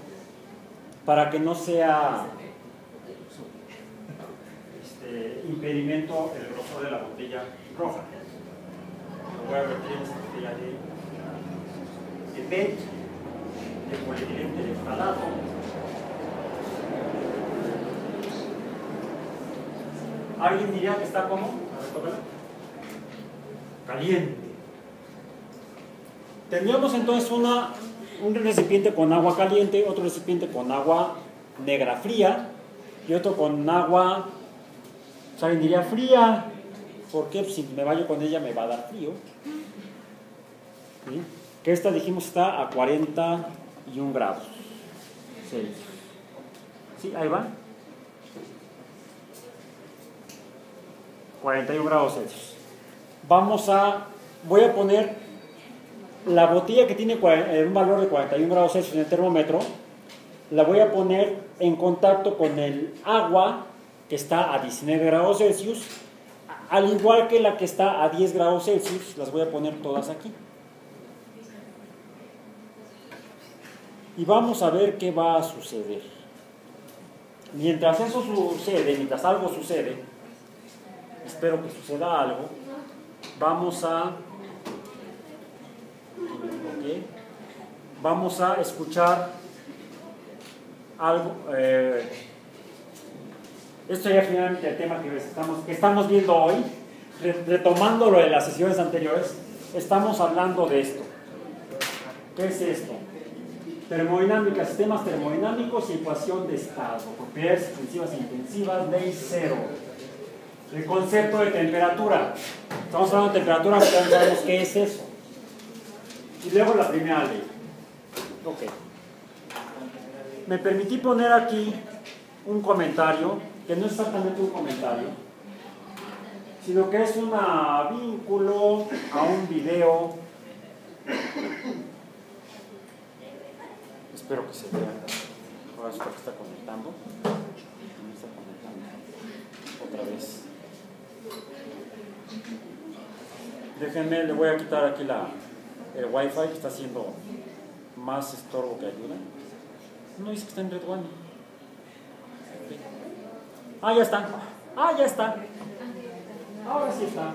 para que no sea este, impedimento el grosor de la botella roja. Lo voy a meter en esta botella de PET, de polietileno ¿Alguien diría que está como? Caliente. Tendríamos entonces una, un recipiente con agua caliente, otro recipiente con agua negra fría y otro con agua, ¿alguien diría fría? Porque si me vaya con ella me va a dar frío. Que esta dijimos está a 41 grados. ¿Sí? Ahí va. 41 grados Celsius. Vamos a, voy a poner la botella que tiene eh, un valor de 41 grados Celsius en el termómetro, la voy a poner en contacto con el agua que está a 19 grados Celsius, al igual que la que está a 10 grados Celsius, las voy a poner todas aquí. Y vamos a ver qué va a suceder. Mientras eso sucede, mientras algo sucede, espero que suceda algo, vamos a, vamos a escuchar algo. Eh, esto ya finalmente el tema que estamos, que estamos viendo hoy, retomando lo de las sesiones anteriores, estamos hablando de esto. ¿Qué es esto? Termodinámica, sistemas termodinámicos y ecuación de estado, propiedades extensivas e intensivas, ley cero. El concepto de temperatura. Estamos hablando de temperatura, pero no sabemos qué es eso. Y luego la primera ley. Ok. Me permití poner aquí un comentario, que no es exactamente un comentario, sino que es un vínculo a un video Espero que se vea. Ahora está conectando. Está conectando. Otra vez. Déjenme, le voy a quitar aquí la, el wifi que está haciendo más estorbo que ayuda. No dice que está en Red One. Ah, ya está. Ah, ya está. Ahora sí está.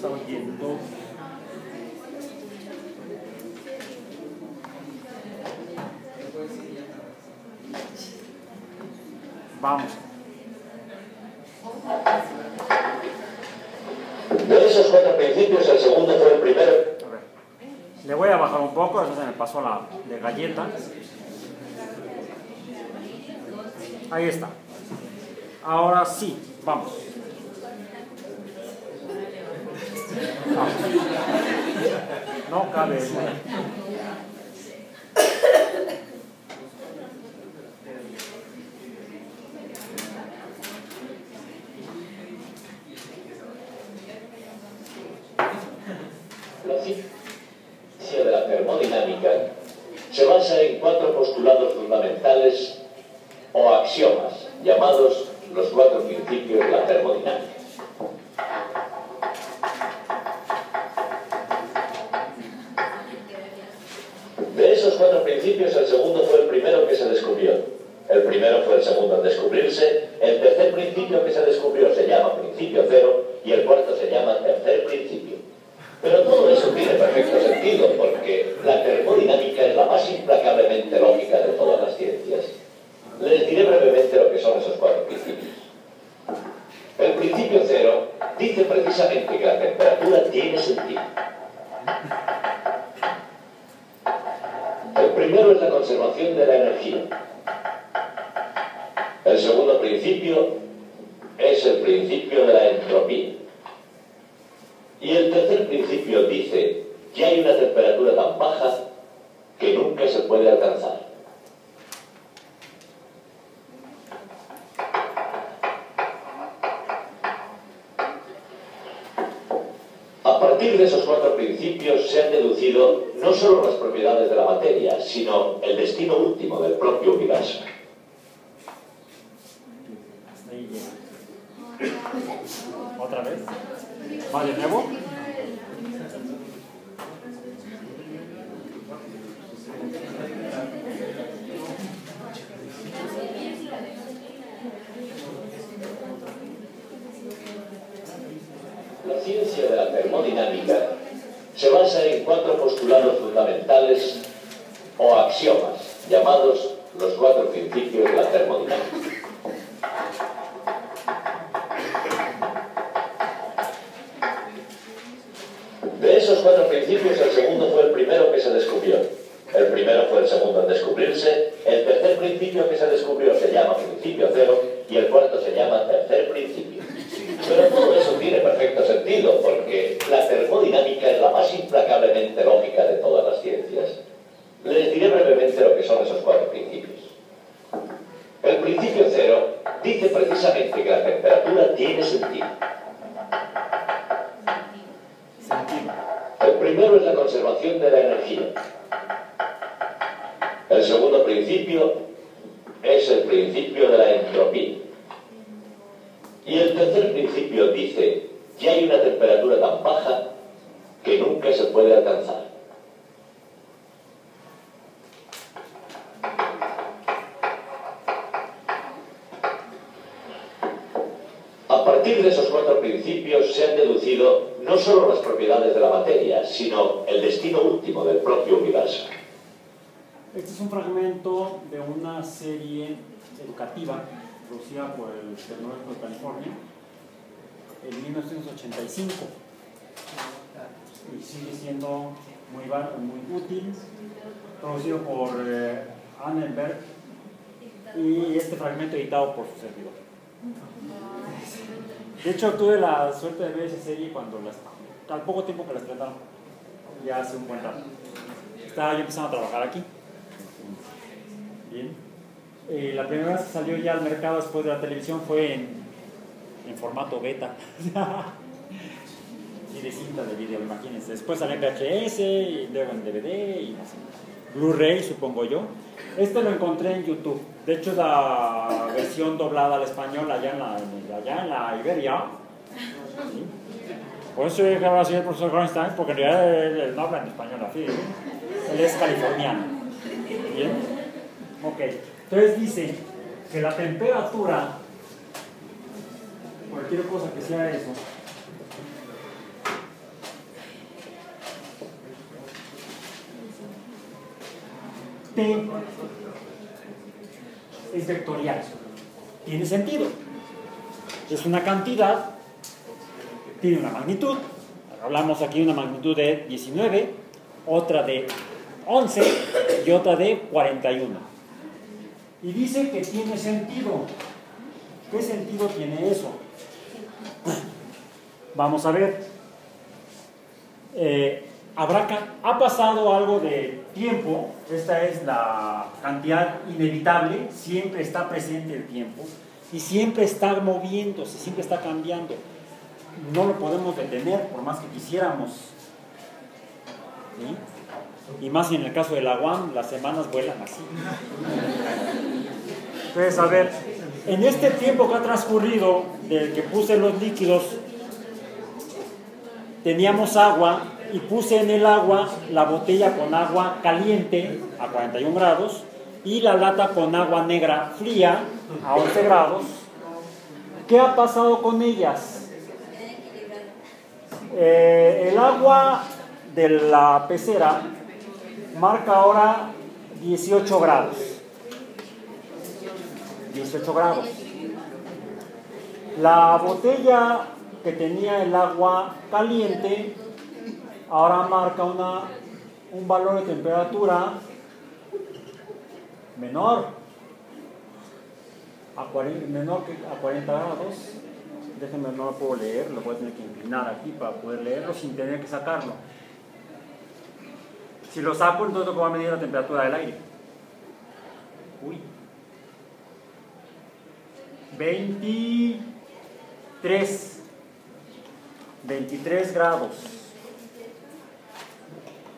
少点多。primero fue el segundo en descubrirse, el tercer principio que se descubrió se llama principio cero y el cuarto se llama tercer principio. Pero todo eso tiene perfecto. principio cero dice precisamente que la temperatura tiene sentido. El primero es la conservación de la energía. El segundo principio es el principio de la entropía. Y el tercer principio dice que hay una temperatura tan baja que nunca se puede alcanzar. serie educativa producida por el Tecnológico de California en 1985 y sigue siendo muy, muy útil, producido por eh, Annenberg y este fragmento editado por su servidor. De hecho, tuve la suerte de ver esa serie cuando al poco tiempo que la estrenaron, ya hace un buen rato. Estaba yo empezando a trabajar aquí. Bien. Eh, la primera vez que salió ya al mercado después de la televisión fue en, formato beta. [laughs] y de cinta de video, imagínense. Después salió en VHS y luego en DVD y así. Blu-ray, supongo yo. Este lo encontré en YouTube. De hecho, la versión doblada al español allá en la, allá en la Iberia. Por eso dije ahora el profesor Einstein, porque en realidad él, él no habla en español así. ¿eh? Él es californiano. ¿Bien? Ok. Entonces dice que la temperatura, cualquier cosa que sea eso, T es vectorial. Tiene sentido. Es una cantidad, tiene una magnitud. Hablamos aquí de una magnitud de 19, otra de 11 y otra de 41. Y dice que tiene sentido. ¿Qué sentido tiene eso? Vamos a ver. Eh, habrá, ha pasado algo de tiempo, esta es la cantidad inevitable, siempre está presente el tiempo y siempre está moviéndose, siempre está cambiando. No lo podemos detener por más que quisiéramos. ¿sí? Y más en el caso del agua, las semanas vuelan así. Entonces, a ver, en este tiempo que ha transcurrido, del que puse los líquidos, teníamos agua y puse en el agua la botella con agua caliente a 41 grados y la lata con agua negra fría a 11 grados. ¿Qué ha pasado con ellas? Eh, el agua de la pecera marca ahora 18 grados. 18 grados. La botella que tenía el agua caliente ahora marca una, un valor de temperatura menor a 40, menor que a 40 grados. Déjenme, no lo puedo leer, lo voy a tener que inclinar aquí para poder leerlo sin tener que sacarlo. Si lo saco, entonces voy a medir la temperatura del aire. Uy. 23. 23 grados.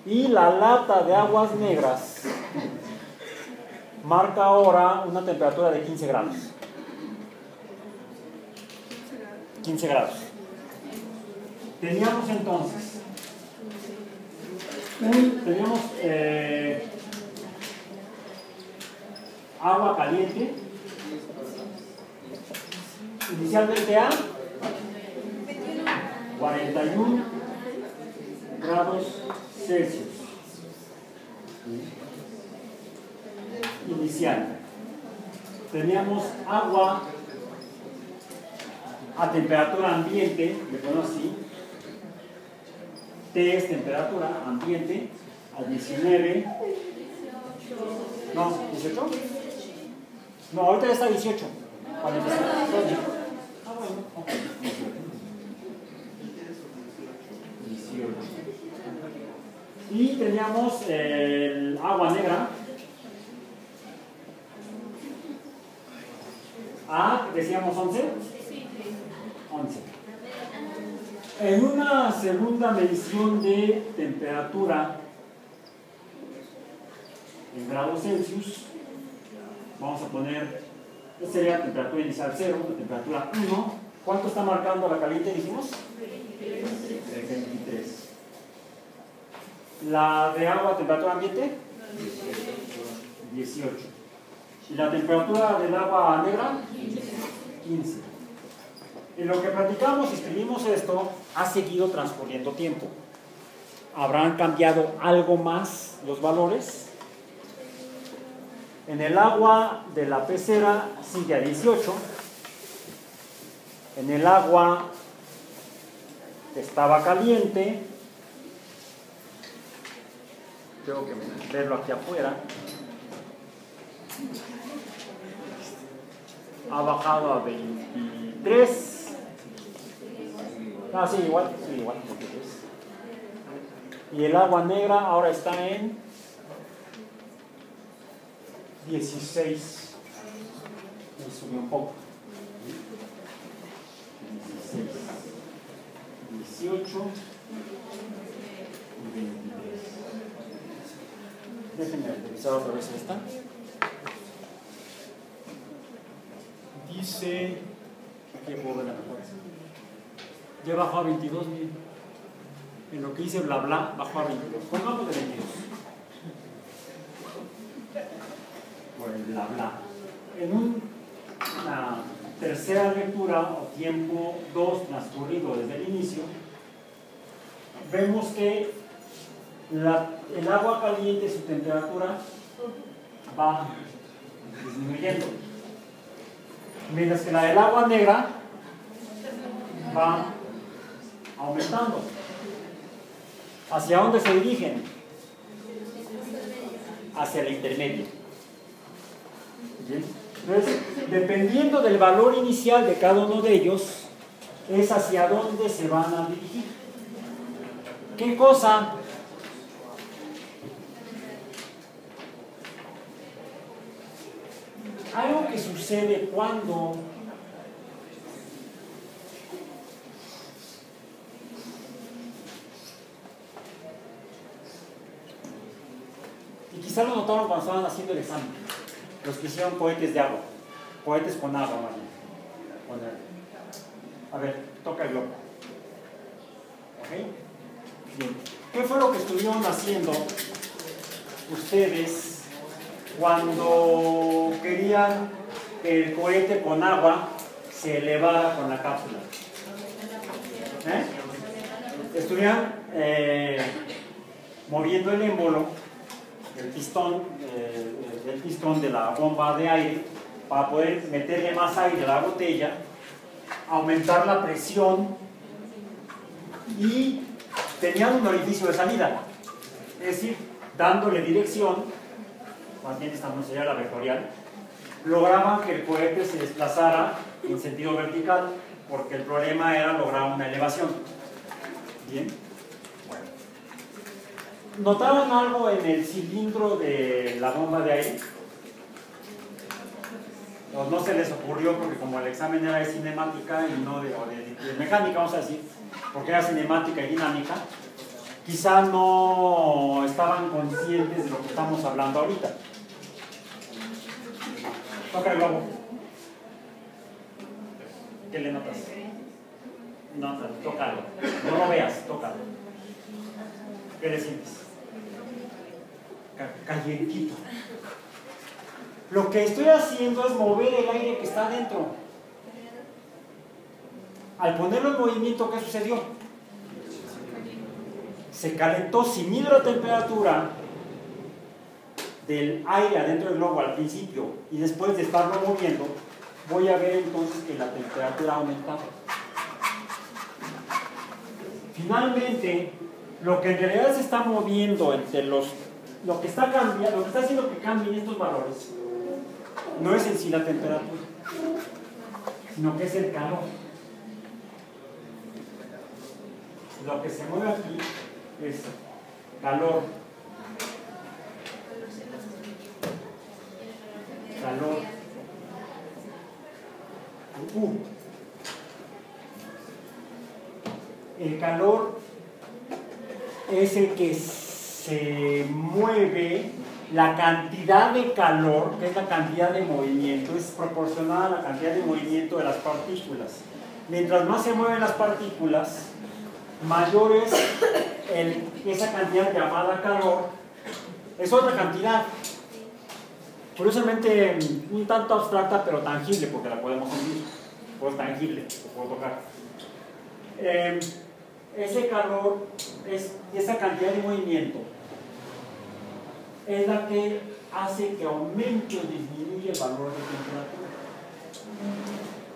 Y la lata de aguas negras marca ahora una temperatura de 15 grados. 15 grados. Teníamos entonces, un, teníamos eh, agua caliente, inicialmente a 41 grados Celsius. Inicial. Teníamos agua a temperatura ambiente, le pongo así. T es temperatura ambiente a 19. No, 18. No, ahorita ya está 18. Cuando empezó. Ah, bueno, ok. 18. Y teníamos el agua negra. A, decíamos 11. 11. En una segunda medición de temperatura en grados Celsius, vamos a poner, esta sería temperatura inicial 0, la temperatura 1. ¿Cuánto está marcando la caliente, dijimos? 23. La de agua, temperatura ambiente? 18. ¿Y la temperatura del agua negra? 15. En lo que platicamos y escribimos esto, ha seguido transcurriendo tiempo. ¿Habrán cambiado algo más los valores? En el agua de la pecera sigue a 18. En el agua estaba caliente, tengo que verlo aquí afuera, ha bajado a 23. Ah, sí, igual, sí, igual, 23. Y el agua negra ahora está en 16. Y subió un poco. 16, 18 y 23. Déjenme revisar otra vez esta. Dice. Aquí puedo ver la mejor. Ya bajó a 22, miren. En lo que dice bla bla, bajó a 22. Pongamos de 22. Por el bla bla. En un- una tercera lectura o tiempo 2 transcurrido desde el inicio, vemos que el agua caliente, su temperatura va disminuyendo. Mientras que la del agua negra va aumentando. ¿Hacia dónde se dirigen? Hacia el intermedio. Bien. Entonces, dependiendo del valor inicial de cada uno de ellos, es hacia dónde se van a dirigir. ¿Qué cosa? Algo que sucede cuando quizá lo notaron cuando estaban haciendo el examen, los que hicieron cohetes de agua, cohetes con agua, el- A ver, toca el globo. ¿Ok? Bien. ¿Qué fue lo que estuvieron haciendo ustedes cuando querían que el cohete con agua se elevara con la cápsula? ¿Eh? Estuvieran eh, moviendo el émbolo, el pistón, eh, el pistón de la bomba de aire, para poder meterle más aire a la botella, aumentar la presión y tenían un orificio de salida, es decir, dándole dirección, más bien esta no sería la vectorial, lograban que el cohete se desplazara en sentido vertical, porque el problema era lograr una elevación. Bien. ¿Notaron algo en el cilindro de la bomba de aire? O no se les ocurrió porque como el examen era de cinemática y no de, o de mecánica, vamos a decir, porque era cinemática y dinámica, quizá no estaban conscientes de lo que estamos hablando ahorita. Toca el globo. ¿Qué le notas? No, tócalo. No lo veas, tócalo. ¿Qué le sientes? Ca- Calientito. Lo que estoy haciendo es mover el aire que está adentro. Al ponerlo en movimiento, ¿qué sucedió? Se calentó. Si mido la temperatura del aire adentro del globo al principio y después de estarlo moviendo, voy a ver entonces que la temperatura ha aumentado. Finalmente, lo que en realidad se está moviendo entre los, lo que está cambiando, lo que está haciendo que cambien estos valores, no es en sí la temperatura, sino que es el calor. Lo que se mueve aquí es calor, calor, U. El calor es el que se mueve, la cantidad de calor, que es la cantidad de movimiento, es proporcional a la cantidad de movimiento de las partículas. Mientras más se mueven las partículas, mayor es esa cantidad llamada calor, es otra cantidad. Curiosamente, un tanto abstracta, pero tangible, porque la podemos sentir. Pues tangible, lo puedo tocar. Eh, ese calor, es, esa cantidad de movimiento, es la que hace que aumente o disminuya el valor de temperatura.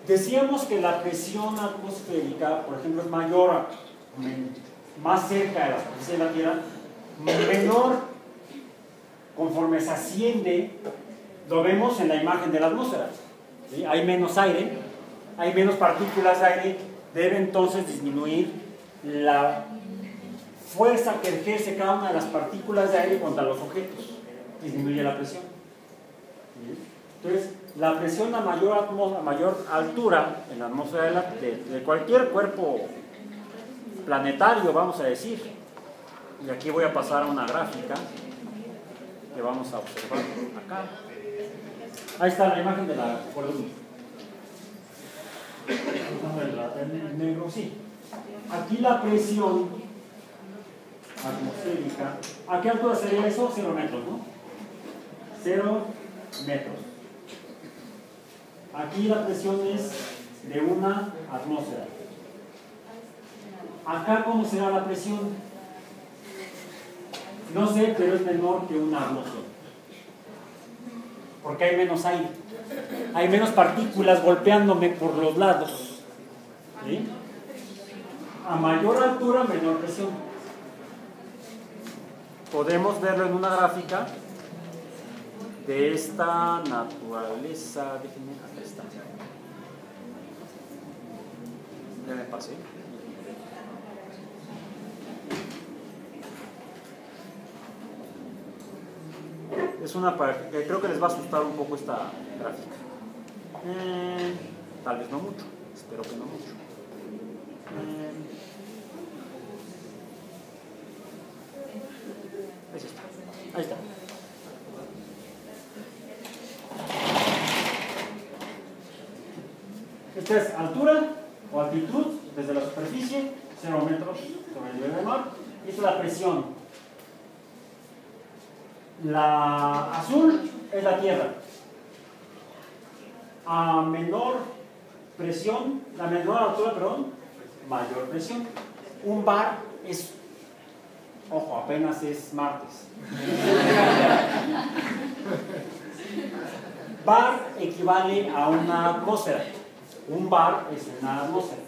Decíamos que la presión atmosférica, por ejemplo, es mayor más cerca de la superficie de la Tierra, menor conforme se asciende, lo vemos en la imagen de la atmósfera. Hay menos aire, hay menos partículas de aire, debe entonces disminuir la fuerza que ejerce cada una de las partículas de aire contra los objetos. Disminuye la presión. Entonces, la presión a mayor, a mayor altura en la atmósfera de, cualquier cuerpo planetario, vamos a decir, y aquí voy a pasar a una gráfica que vamos a observar acá. Ahí está la imagen de la columna. Negro, sí. Aquí la presión atmosférica, ¿a qué altura sería eso? Cero metros, ¿no? Cero metros. Aquí la presión es de una atmósfera. Acá, ¿cómo será la presión? No sé, pero es menor que una atmósfera. Porque hay menos aire. Hay menos partículas golpeándome por los lados. A mayor altura, menor presión. Podemos verlo en una gráfica de esta naturaleza. Déjenme, acá está. Ya me pasé. Es una creo que les va a asustar un poco esta gráfica. Eh, tal vez no mucho, espero que no mucho. Eh, ahí está. Ahí está. Es altura o altitud desde la superficie, 0 metros sobre el nivel del mar. Y es la presión. La azul es la tierra. A menor presión, la menor altura, perdón, mayor presión. Un bar es, ojo, apenas es martes. [laughs] bar equivale a una atmósfera. Un bar es una atmósfera.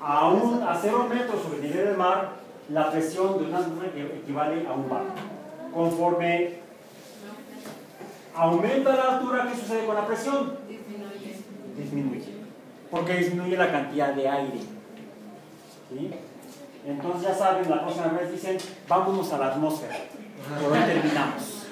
A, un, a cero metros sobre el nivel del mar, la presión de una atmósfera equivale a un bar. Conforme aumenta la altura, ¿qué sucede con la presión? Disminuye. Disminuye. Porque disminuye la cantidad de aire. ¿Sí? Entonces ya saben, la próxima vez dicen, vámonos a la atmósfera. Por hoy terminamos.